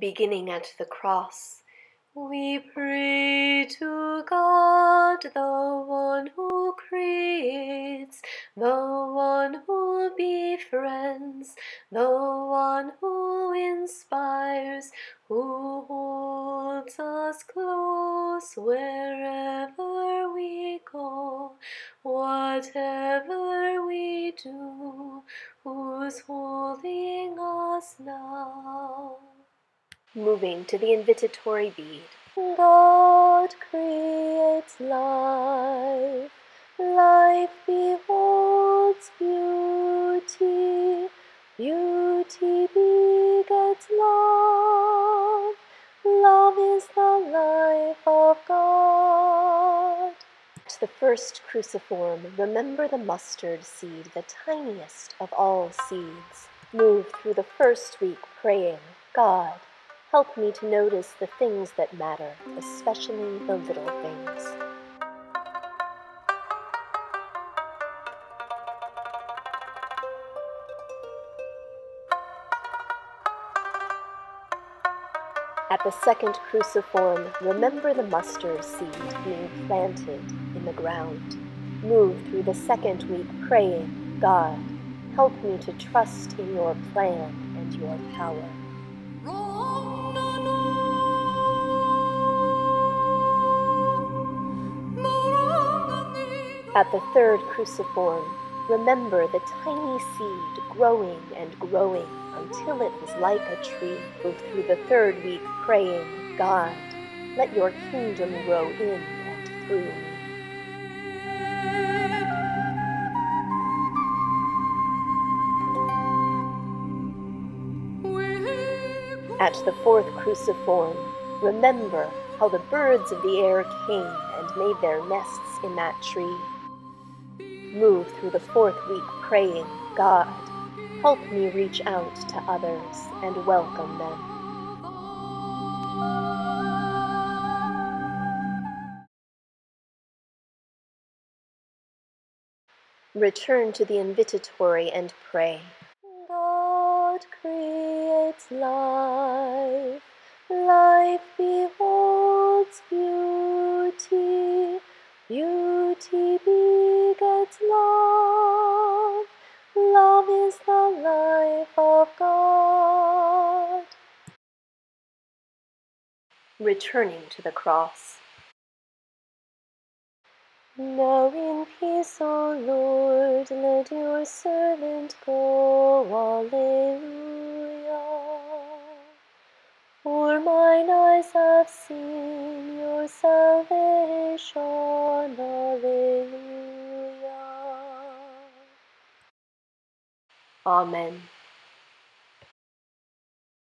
beginning at the cross. We pray to God, the one who creates, the one who befriends, the one who inspires, who holds us close wherever we go, whatever we do, who's holding us now moving to the invitatory bead. God creates life, life beholds beauty, beauty begets love, love is the life of God. At the first cruciform, remember the mustard seed, the tiniest of all seeds. Move through the first week praying, God, Help me to notice the things that matter, especially the little things. At the second cruciform, remember the mustard seed being planted in the ground. Move through the second week praying, God, help me to trust in your plan and your power. At the third cruciform, remember the tiny seed growing and growing until it was like a tree. Move through the third week praying, God, let your kingdom grow in and through me. At the fourth cruciform, remember how the birds of the air came and made their nests in that tree. Move through the fourth week praying, God, help me reach out to others and welcome them. Return to the invitatory and pray. God creates life, life Returning to the cross. Now in peace, O Lord, let your servant go. Alleluia. For mine eyes have seen your salvation. Alleluia. Amen.